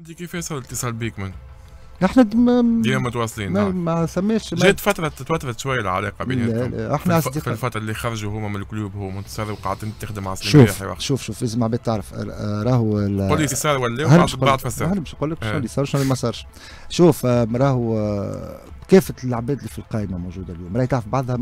انت كيف يصل الاتصال بيك من؟ إحنا دم... ديما متواصلين ما, نعم. ما ثماش ما- جات فترة توترت شوية العلاقة لا بيناتكم لا إحنا في, الف... في الفترة اللي خرجوا هما من الكلوب هو منتصر وقعدت انت تخدم مع سليم شوف وقت شوف شوف لازم عباد تعرف راهو ال- قول لي صار ولا بعد بعد فسر. هل مش نقول لك؟ شنو آه. اللي صار؟ شنو اللي ما صارش. شوف آه، راهو كافة العباد اللي في القائمة موجودة اليوم؟ راهي تعرف بعضها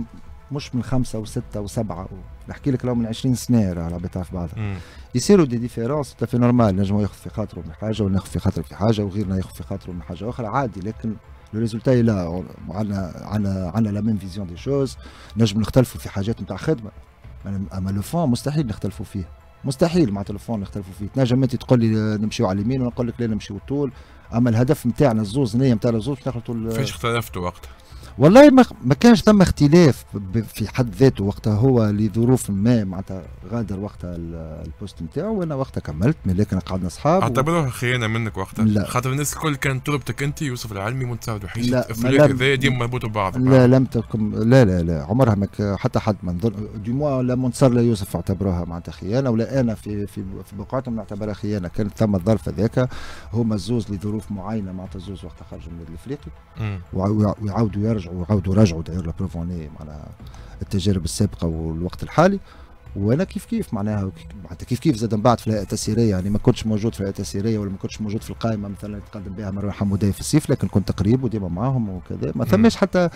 مش من خمسة وستة وسبعة. نحكي لك لو من 20 سنة العباد تعرف بعضها. يصيروا des différences c'est normal نجم ياخذ في خاطره من حاجة ولا ياخذ في خاطره في حاجة وغيرنا ياخذ في خاطره من حاجة أخرى عادي لكن le résultat لا عندنا عندنا عندنا la même vision des choses نجم نختلفوا في حاجات نتاع خدمة. أما le fond مستحيل نختلفوا فيه. مستحيل مع le fond نختلفوا فيه. تنجم أنت تقول لي نمشيو على اليمين وأنا نقول لك لا نمشيو طول. أما الهدف نتاعنا الزوز نية نتاعنا الزوز طول فاش اختلفتوا وقتها؟ والله ما, ما كانش ثم اختلاف في حد ذاته وقتها. هو لظروف ما معناتها غادر وقتها ال- البوست نتاعو وأنا وقتها كملت لكن قعدنا أصحاب و... اعتبروها خيانة منك وقتها. لا. خاطر الناس الكل كانت تربطك أنت يوسف العلمي منتصر وحيش لا، هذايا ديما مربوطة ببعض. لا لم تكن لا لا لا. عمرها ما حتى حد ما نظن دي موا لا منصر لا يوسف اعتبروها معناتها خيانة ولا أنا في في في بقعتهم نعتبرها خيانة. كانت ثم الظرف هذاك. هما الزوز لظروف معينة معناتها الزوز وقتها خرجوا من الإفريقي. ويعاودوا يرجعوا. ويعاودوا يرجعوا d'ailleurs la preuve أني معناها التجارب السابقة والوقت الحالي. وأنا كيف كيف معناها معناتها كيف كيف زاد من بعد في الهيئة التسييرية؟ يعني ما كنتش موجود في الهيئة التسييريه ولا ما كنتش موجود في القائمة مثلا اللي تقدم بها مروان حموديه في الصيف لكن كنت قريب وديما معاهم وكذا. ما ثماش حتى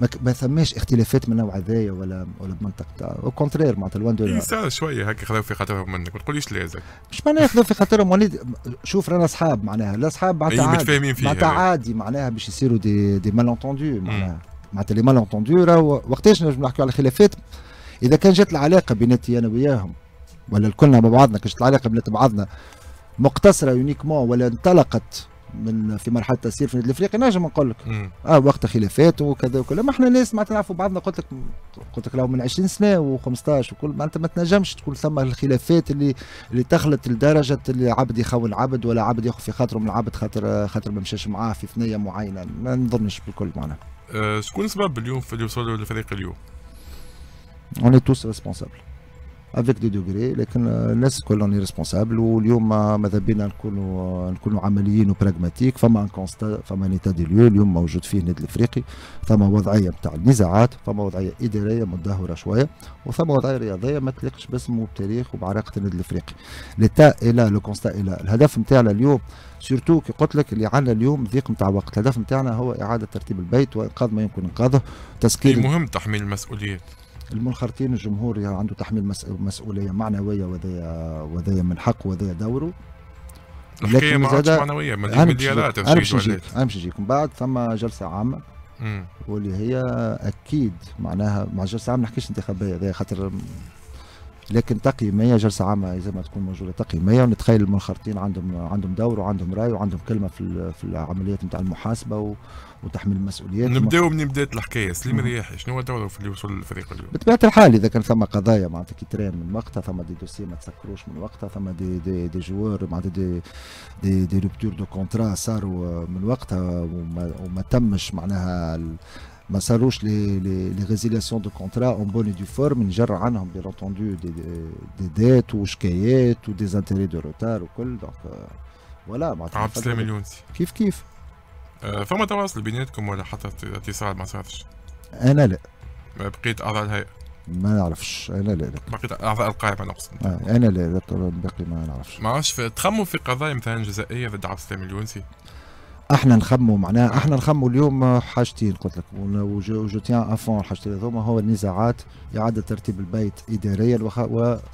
ما, ثماش اختلافات من النوع هذايا ولا ولا بمنطق تاع au contraire معناتها loin de là شوية هكا خذوا في خاطرهم منك ما تقوليش لازم. مش معناها ياخذوا في خاطرهم وليد شوف رانا اصحاب معناها لا اصحاب اي معناتها عادي. متفاهمين فيه معناتها هذا. عادي معناها باش يصيروا دي دي مال انتوندو معناها. معناتها لي مال انتوندو راهو وقتاش نجم نحكيو على خلافات إذا كان جات العلاقة بيناتي أنا وياهم ولا كلنا مع بعضنا كانت العلاقة بين بعضنا مقتصرة يونيكمون ولا انطلقت من في مرحلة تسيير في النادي الإفريقي نجم نقول لك. آه وقت خلافات وكذا وكذا. ما إحنا ناس معناتها نعرفوا بعضنا قلت لك قلت لك لو من 20 سنة و15 وكل معناتها ما تنجمش تكون ثم الخلافات اللي اللي تخلط لدرجة اللي عبد يخون عبد ولا عبد ياخذ في خاطره من العبد خاطر خاطر ما مشاش معاه في ثنية معينة. ما نظنش بالكل معناها. آه، شكون سبب اليوم في اللي وصلوا للفريق اليوم؟ on est tous responsables avec des degrés لكن الناس on est responsables واليوم ماذا بينا نكونوا نكونوا عمليين و pragmatiques فما un constat فما un état des lieux اليوم موجود فيه النادي الإفريقي فما وضعية نتاع النزاعات فما وضعية إدارية مدهوره شوية وثم وضعية رياضية ما تليقش باسمه وبتاريخ وبعراقة النادي الإفريقي. l'état est là le constat est là الهدف نتاعنا اليوم surtout كي قلت لك اللي عندنا اليوم ضيق نتاع وقت. الهدف نتاعنا هو إعادة ترتيب البيت وإنقاذ ما يمكن إنقاذه تسكير مهم تحميل المسؤوليات. المنخرطين الجمهور يعني عنده تحميل مس- مسؤولية معنوية وذايا وذايا من حق وذايا دوره. لكن ما عادش باش مليارات أنا باش نجيك أنا باش نجيك من بعد ثم جلسة عامة. مم. واللي هي أكيد معناها مع جلسة عامة ما نحكيش انتخابية خاطر لكن تقييميه جلسة عامة زي ما تكون موجودة تقييميه ونتخيل المنخرطين عندهم عندهم دور وعندهم رأي وعندهم كلمة في في العمليات نتاع المحاسبة و- وتحميل المسؤوليات نبداو من بداية الحكاية سليم مم. الرياحي شنو هو دوره في اللي وصل للفريق اليوم؟ بطبيعة الحال إذا كان ثم قضايا معناتها كي ترين من وقتها ثم دي دوسي ما تسكروش من وقتها ثم دي دي دي جوار معناتها دي des des ruptures de contrat صاروا من وقتها وما, وما تمش معناها ما صاروش les les résiliations de contrat en bonne et due forme انجر عنهم bien entendu des, des, des dettes وشكايات و des intérêts de retard وكل donc voilà معناتها عبد السلام اليونسي كيف كيف؟ آه، فما تواصل بيناتكم ولا حتى اتصال؟ ما صارش أنا لا. ما بقيت أعضاء الهيئة. ما نعرفش. أنا لا, لا. بقيت أعضاء القائمة نقصد آه أنا لا, لا باقي ما نعرفش. ما في- تخموا في قضايا مثلا جزائية ضد عبد السلام اليونسي؟ إحنا نخموا معناها إحنا نخموا اليوم حاجتين قلت لك وجو تيان افون الحاجتين هذوما هو النزاعات إعادة ترتيب البيت اداريا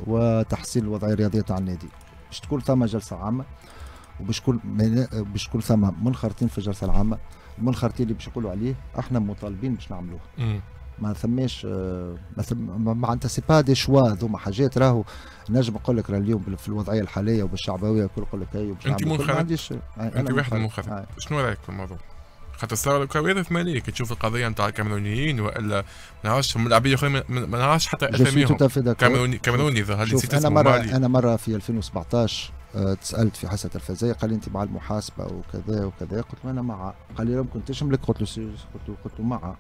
وتحسين الوضعيه الرياضيه تاع النادي باش تكون ثم جلسة عامه وباش تكون باش تكون ثم منخرطين في الجلسه العامه المنخرطين اللي باش يقولوا عليه إحنا مطالبين باش نعملوه. ما ثماش آه، ما ثم ما- معناتها c'est pas des choix ذوما حاجات راهو نجم نقول لك راه اليوم في الوضعية الحالية وبالشعبوية الكل يقول لك نعملوا الكل، منخرط؟ ما عنديش. أنت واحد من المنخرط شنو رأيك في الموضوع؟ خاطر صار كوارث ماليه كي تشوف القضية نتاع الكاميرونيين وإلا ما نعرفش هم اللاعبين الاخرين ما- نعرفش حتى أساميهم. كاميروني كاميروني ظهر لي أنا مره أنا مرة في 2017 آه، تسألت في حصه الفزايه قال لي أنت مع المحاسبة وكذا وكذا. قلت له أنا مع. قال لي لا ممكن تشملك قلت له قلت له قلت له مع.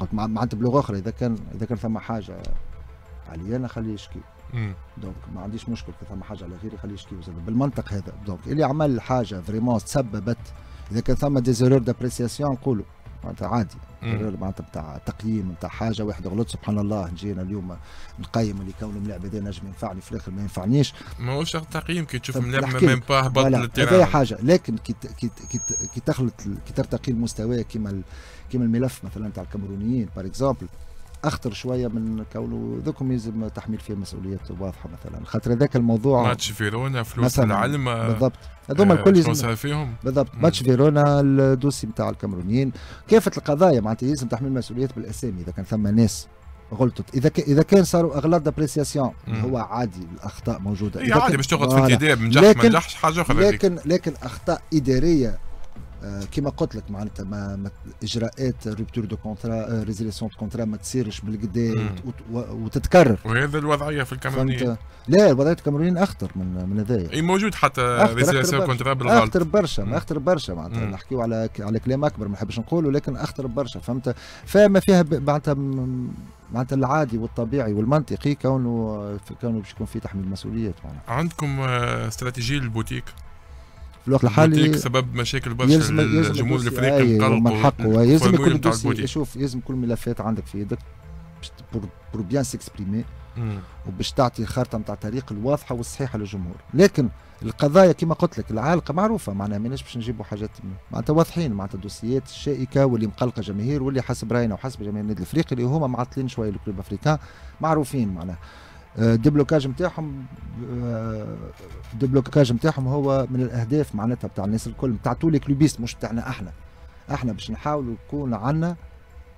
قلت مع معناتها بلغة أخرى إذا كان إذا كان ثم حاجة علي أنا خليه يشكي. donc ما عنديش مشكل كي ثم حاجة على غيري خليه يشكي بالمنطق هذا. donc اللي عمل حاجة vraiment تسببت. إذا كان ثم des erreurs d'appréciation نقولوا. معناتها عادي. معناتها نتاع تقييم نتاع حاجة واحد غلط سبحان الله نجينا اليوم نقيم اللي كونه ملاعب هذا نجم ينفعني في الآخر ما ينفعنيش. ماهوش تقييم كي تشوف طب ملاعب نحكي ميم. بعد هبط لل terrain حاجة. لكن كي كي كي تخلط كي ترتقي المستوى كيما كيما الملف مثلا تاع الكاميرونيين par exemple أخطر شوية من كونه ذوكم يلزم تحميل فيه مسؤوليات واضحه مثلا خاطر هذاك الموضوع ماتش فيرونا فلوس. العلم بالضبط هذوما آه، الكل يلزم فيهم بالضبط مم. ماتش فيرونا ال dossier نتاع الكاميرونيين كافه القضايا معناتها يلزم تحميل مسؤوليات بالأسامي إذا كان ثم ناس غلطت إذا ك... إذا كان صاروا أغلاط d'appréciation. هو عادي الأخطاء موجودة اي إذا عادي باش تقعد في. انتداب نجح ما نجحش حاجة أخرى. لكن لكن أخطاء إدارية كما قلت لك معناتها ما, إجراءات rupture de contrat résiliation de contrat ما تصيرش بالقدا وت- وتتكرر. وهذا الوضعية في الكاميرونيين. لا وضعيه الكاميرونيين أخطر من من هذايا. أي موجود حتى résiliation contrat. بالغلط. أخطر برشا أخطر برشا معناتها. نحكيو على على كلام أكبر ما نحبش نقوله لكن أخطر برشا فهمت؟ فما فيها معناتها معناتها العادي والطبيعي والمنطقي كونه كونه باش يكون في تحميل مسؤوليات معناتها عندكم آه، استراتيجية للبوتيك؟ في الوقت الحالي سبب مشاكل برشا الجمهور الإفريقي الحق. هو يلزم كل dossier شوف يلزم كل ملفات عندك في يدك pour bien s'exprimer. وباش تعطي الخارطه نتاع الطريق الواضحة والصحيحة للجمهور. لكن القضايا كما قلت لك العالقة معروفة. معناها ماناش باش نجيبوا حاجات معناتها واضحين. معناتها dossier ات الشائكة واللي مقلقة جماهير واللي حسب رأينا وحسب جماهير النادي الإفريقي اللي هما معطلين شوية ال Club Africain معروفين معناها. ال déblocage نتاعهم ال déblocage نتاعهم هو من الأهداف معناتها بتاع الناس الكل بتاع tous les clubistes مش بتاعنا إحنا. إحنا باش نحاولوا يكون عندنا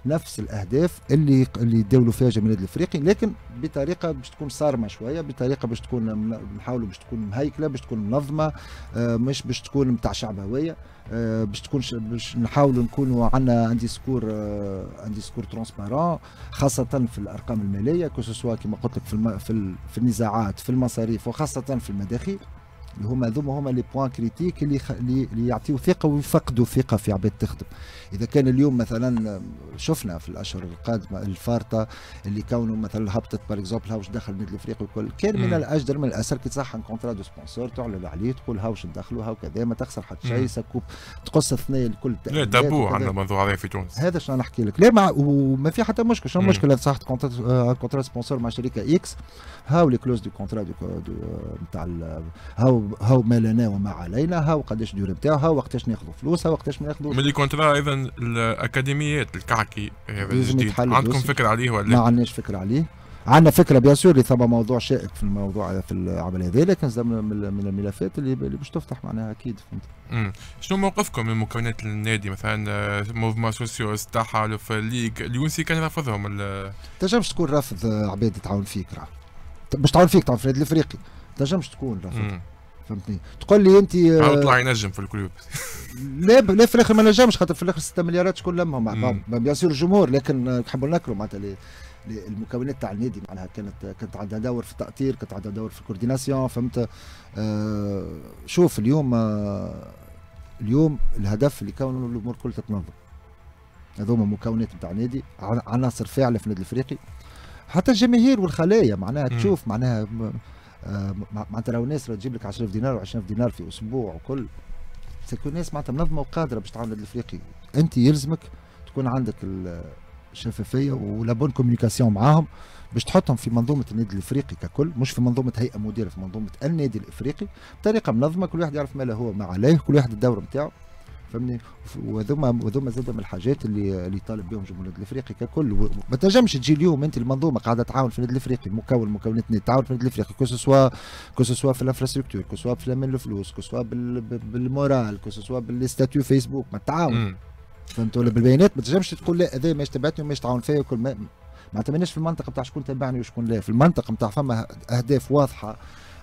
نفس الأهداف اللي اللي يداولوا فيها النادي الافريقي لكن بطريقة باش تكون صارمة شوية بطريقة باش تكون نحاولوا باش تكون مهيكلة باش تكون منظمة آه، مش باش تكون نتاع شعبويه آه، باش تكون باش نحاولوا نكونوا عندنا un discours آه، un discours transparent خاصة في الأرقام المالية que ce soit كما قلت لك في. في النزاعات في المصاريف وخاصة في المداخيل اللي هما هذوما هما les points critiques اللي خ... اللي يعطيو ثقة ويفقدوا ثقة في عباد تخدم إذا كان اليوم مثلا شفنا في الأشهر القادمة الفارطة اللي كونه مثلا هبطت par exemple هاوش دخل النادي الافريقي والكل كان من. الأجدر من الأسهل كي تصحح un contrat de sponsor تعلن عليه تقول هاوش ندخلوا هاو كذا ما تخسر حتى. شيء سكوب تقص الثنيه الكل لا تابو. عندنا الموضوع هذا في تونس هذا شنو نحكي لك لا مع وما في حتى مشكل شنو. المشكلة صحت contrat contrat sponsor مع شركة X هاو les clauses de contrat de نتاع هاو هاو ما لنا وما علينا هاو قداش الديور نتاعو هاو وقتاش ناخذوا فلوس هاو وقتاش ما ناخذوش من اللي contrat أيضا الأكاديميات الكعكي هذا الجديد عندكم. فكرة عليه ولا ما؟ عندناش فكرة عليه. عندنا فكرة bien sûr اللي ثم موضوع شائك في الموضوع في العمل هذا لكن من الملفات اللي باش تفتح معناها أكيد فهمت. شنو موقفكم من مكونات النادي؟ مثلا آه، mouvement socios تحالف الليغ اليونسي كان رافضهم ال- تنجمش تكون رافض عباد تعاون فيك راه. باش تعاون فيك تعاون في النادي الافريقي تنجمش تكون رافض. فهمتني. تقول لي انت آه، هاو طلع ينجم في ال club لا لا في الآخر ما نجمش خاطر في الآخر 6 مليارات شكون لمهم bien sûr الجمهور لكن آه، نحبوا نكروا معناتها المكونات تاع النادي معناها. كانت كانت عندها دور في التأطير كانت عندها دور في ال coordination فهمت؟ آه شوف اليوم آه اليوم الهدف اللي كونه الأمور كلها تتنظم. هذوما مكونات نتاع النادي عن- عناصر فاعلة في النادي الإفريقي. حتى الجماهير والخلايا معناها. تشوف معناها آه، معناتها لو ناس تجيب لك 10000 دينار و20000 دينار في أسبوع وكل تكون ناس معناتها منظمة وقادرة باش تعاون الافريقي أنت يلزمك تكون عندك ال- الشفافية و la bonne communication معاهم باش تحطهم في منظومة النادي الإفريقي ككل مش في منظومة هيئة مديرة في منظومة النادي الإفريقي. بطريقة منظمة كل واحد يعرف ما له هو ما عليه كل واحد الدور نتاعو فهمني؟ وهذوما وهذوما زاد من الحاجات اللي اللي يطالب بهم جمهور النادي الإفريقي ككل. ما تنجمش تجي اليوم أنت المنظومة قاعدة تعاون في النادي الإفريقي مكون مكونات تعاون في النادي الإفريقي كو سوا كو سوا في الإنفراستركتور كو سوا في من الفلوس كو سوا بال- بال- بالمورال كو سوا بالستاتيو فيسبوك ما تعاون. فهمت؟ ولا بالبيانات ما تنجمش تقول لا هذا ماش تبعتني وماش تعاون فيا وكل ما ما تمناش في المنطقة بتاع شكون تبعني وشكون لا. في المنطقة بتاع فما أهداف واضحة.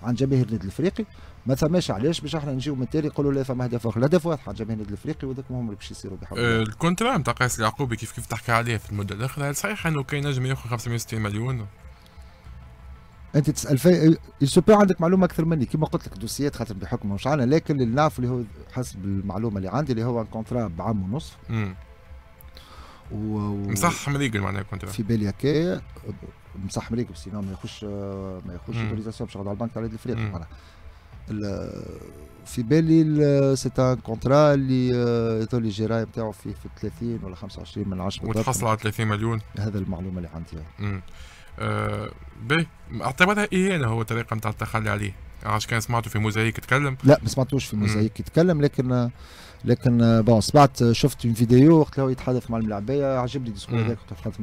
عن جماهير النادي الإفريقي. ما ثماش علاش؟ باش إحنا نجيو من التالي يقولوا لا فما هدف آخر. الهدف واضح عن جماهير النادي الإفريقي وذاك هم اللي باش يصيروا بحول الله. ال contrat نتاع قيس اليعقوبي كيف كيف تحكي عليه في المدة الاخرى هل صحيح أنه كاين نجم ياخذ 560 مليون؟ أنت تسأل في يسوبي عندك معلومة أكثر مني. كما قلت لك dossier ات خاطر بحكم مش عنا لكن اللي نعرف اللي هو حسب المعلومة اللي عندي اللي هو contrat بعام ونصف. مم. و... مصح مريقل معناها كنت في بالي هكايا مصح مريقل سينو ما يخش ما يخش اوتوريزاسيون باش يقعد على البنك تاع الافريقي معناها في بالي سي ان كونترا اللي يظل الجراية نتاعو في في 30 ولا 25 من 10 وتحصل على 30 مليون؟ هذا المعلومة اللي عندي. آه باهي. اعتبرها اهانه هو الطريقة نتاع التخلي عليه؟ عشان كان سمعته في موزايك يتكلم. لا ما سمعتوش في موزايك يتكلم لكن لكن بون سمعت شفت فيديو وقت هو يتحدث مع الملاعبيه عجبني الديسكور هذاك كنت يتحدث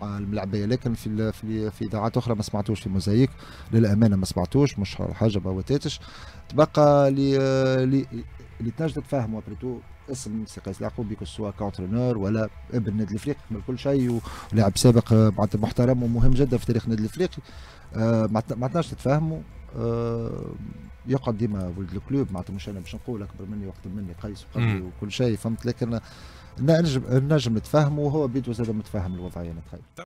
مع الملاعبيه لكن في في في إذاعات أخرى ما سمعتوش في موزايك. للأمانة ما سمعتوش مش حاجة بوتاتش تبقى اللي اللي تنجم تفهموا ابريتو اسم سي قيس اليعقوبي سواء كونترينور ولا ابن النادي الافريقي من كل شيء ولاعب سابق معناتها محترم ومهم جدا في تاريخ النادي الافريقي آه ما تنجمش تتفاهموا. آه يقعد ديما ولد الكلوب معناتها مش أنا باش نقول أكبر مني واقدم مني قيس وقبلي وكل شيء فهمت؟ لكن نجم نجم نتفاهموا وهو بيدو زاد متفاهم الوضعية نتخيل